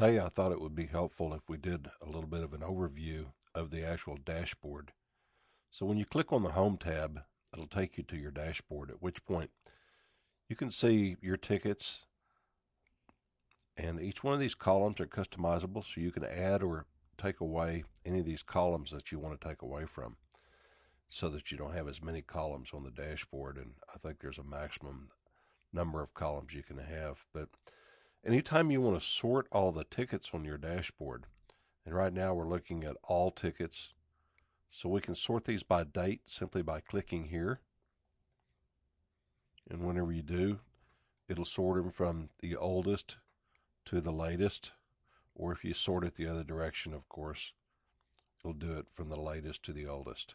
Today I thought it would be helpful if we did a little bit of an overview of the actual dashboard. So when you click on the Home tab, it'll take you to your dashboard, at which point you can see your tickets, and each one of these columns are customizable, so you can add or take away any of these columns that you want to take away from so that you don't have as many columns on the dashboard. And I think there's a maximum number of columns you can have. But anytime you want to sort all the tickets on your dashboard, and right now we're looking at all tickets, so we can sort these by date simply by clicking here. And whenever you do, it'll sort them from the oldest to the latest. Or if you sort it the other direction, of course, it'll do it from the latest to the oldest.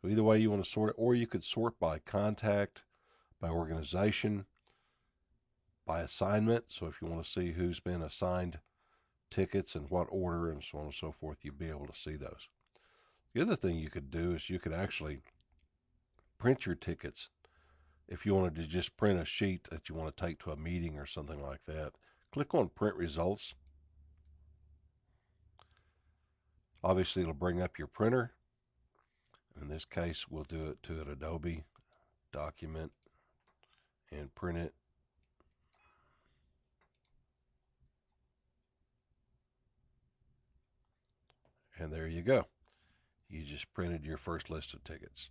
So either way you want to sort it, or you could sort by contact, by organization, by assignment. So if you want to see who's been assigned tickets and what order and so on and so forth, you'd be able to see those. The other thing you could do is you could actually print your tickets. If you wanted to just print a sheet that you want to take to a meeting or something like that, click on print results. Obviously, it'll bring up your printer. In this case, we'll do it to an Adobe document and print it And there you go. You just printed your first list of tickets.